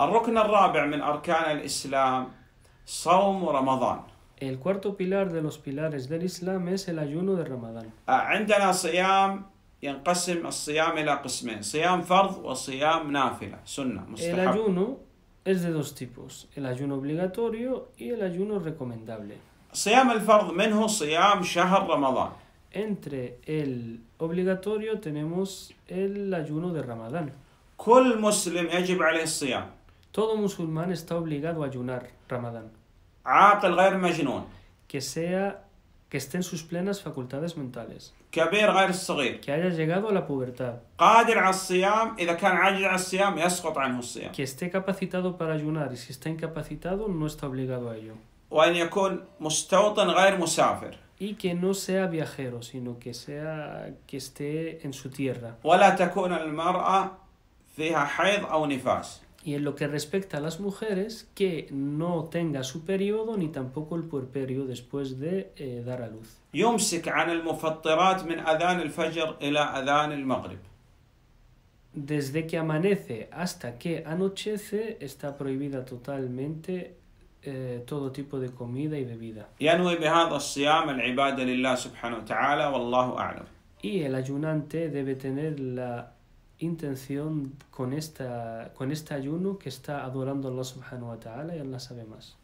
الركن الرابع من أركان الإسلام صوم رمضان El cuarto pilar de los pilares del Islam es el ayuno de Ramadán. عندنا صيام ينقسم الصيام إلى قسمين صيام فرض وصيام نافلة سنة El مستحب ayuno es de dos tipos, el ayuno obligatorio y el ayuno recomendable. صيام الفرض منه صيام شهر رمضان Entre el obligatorio tenemos el ayuno de Ramadán. كل مسلم يجب عليه الصيام Todo musulmán está obligado a ayunar Ramadán, عاقل غير مجنون que sea que esté en sus plenas facultades mentales, كبير غير الصغير que haya llegado a la pubertad, قادر على الصيام إذا كان عاجز على الصيام يسقط عنه الصيام que esté capacitado para ayunar y si está incapacitado no está obligado a ello. وأن يكون مستوطن غير مسافر Y que no sea viajero, sino que sea que esté en su tierra. ولا تكون المرأة فيها حيض أو نفاس Y en lo que respecta a las mujeres, que no tenga su periodo ni tampoco el puerperio después de eh, dar a luz. يمسك عن المفطرات من أذان الفجر إلى أذان المغرب Desde que amanece hasta que anochece está prohibida totalmente eh, todo tipo de comida y bebida. ينوي بهذا الصيام العبادة لله سبحانه وتعالى والله أعلم Y el ayunante debe tener la intención con, esta, con este ayuno que está adorando a Allah subhanahu wa ta'ala y Allah sabe más.